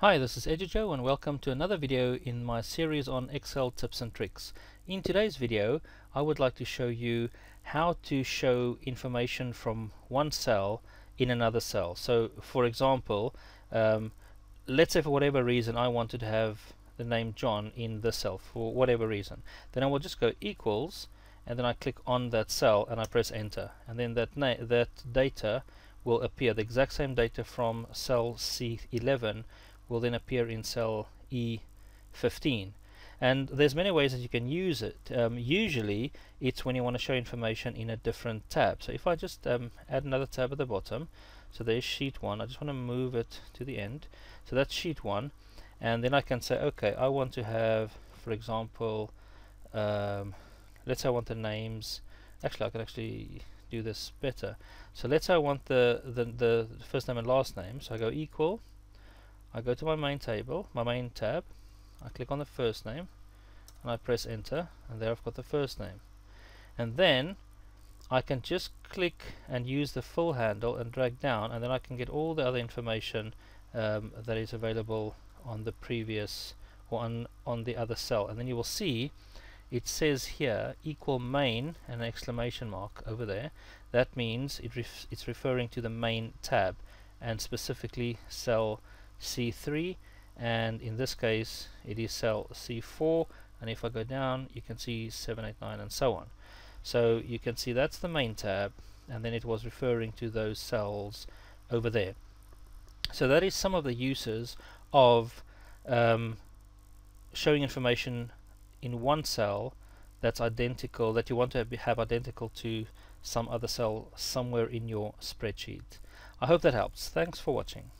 Hi, this is Edujo and welcome to another video in my series on Excel tips and tricks. In today's video I would like to show you how to show information from one cell in another cell. So for example, um, let's say for whatever reason I wanted to have the name John in the cell for whatever reason. Then I will just go equals and then I click on that cell and I press enter and then that, that data will appear the exact same data from cell C11 will then appear in cell E15 and there's many ways that you can use it. Um, usually it's when you want to show information in a different tab. So if I just um, add another tab at the bottom so there's sheet 1 I just want to move it to the end. So that's sheet 1 and then I can say okay I want to have for example um, let's say I want the names. Actually I can actually do this better. So let's say I want the, the, the first name and last name. So I go equal I go to my main table, my main tab, I click on the first name and I press enter and there I've got the first name. And then I can just click and use the full handle and drag down and then I can get all the other information um, that is available on the previous or on, on the other cell. And then you will see it says here equal main and an exclamation mark over there. That means it ref it's referring to the main tab and specifically cell C3 and in this case it is cell C4 and if I go down you can see 7, 8, 9 and so on. So you can see that's the main tab and then it was referring to those cells over there. So that is some of the uses of um, showing information in one cell that's identical that you want to have identical to some other cell somewhere in your spreadsheet. I hope that helps. Thanks for watching.